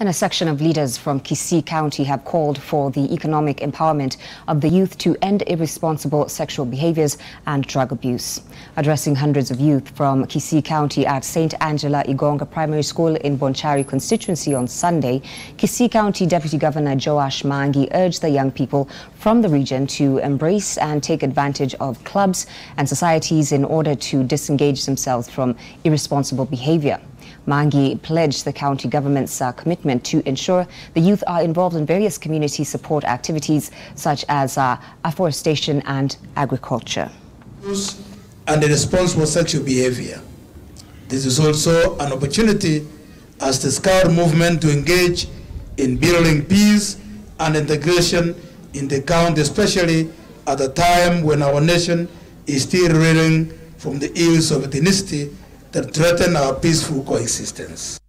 And a section of leaders from Kisii County have called for the economic empowerment of the youth to end irresponsible sexual behaviors and drug abuse. Addressing hundreds of youth from Kisii County at St. Angela Igonga Primary School in Bonchari constituency on Sunday, Kisii County Deputy Governor Joash Maangi urged the young people from the region to embrace and take advantage of clubs and societies in order to disengage themselves from irresponsible behavior. Maangi pledged the county government's uh, commitment to ensure the youth are involved in various community support activities such as uh, afforestation and agriculture. And the responsible sexual behavior. This is also an opportunity as the Scout movement to engage in building peace and integration in the county, especially at a time when our nation is still reeling from the ills of ethnicity that threaten our peaceful coexistence.